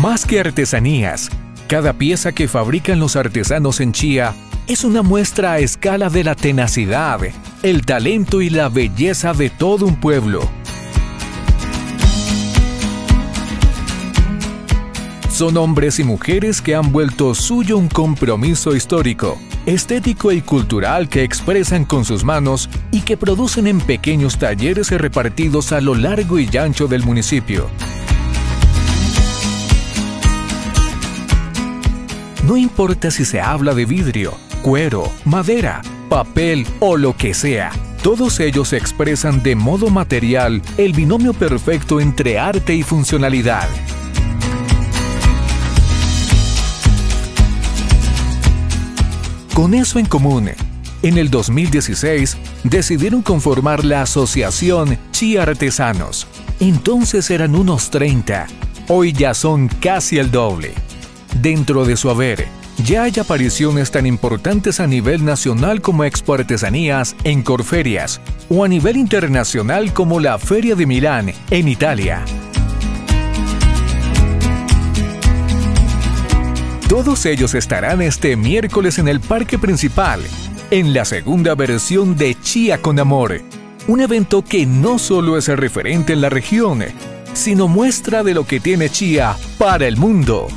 Más que artesanías, cada pieza que fabrican los artesanos en Chía es una muestra a escala de la tenacidad, el talento y la belleza de todo un pueblo. Son hombres y mujeres que han vuelto suyo un compromiso histórico, estético y cultural que expresan con sus manos y que producen en pequeños talleres repartidos a lo largo y ancho del municipio. No importa si se habla de vidrio, cuero, madera, papel o lo que sea, todos ellos expresan de modo material el binomio perfecto entre arte y funcionalidad. Con eso en común, en el 2016 decidieron conformar la asociación Chi Artesanos. Entonces eran unos 30, hoy ya son casi el doble. Dentro de su haber, ya hay apariciones tan importantes a nivel nacional como Expo Artesanías en Corferias o a nivel internacional como la Feria de Milán en Italia. Todos ellos estarán este miércoles en el Parque Principal, en la segunda versión de Chía con Amor, un evento que no solo es referente en la región, sino muestra de lo que tiene Chía para el mundo.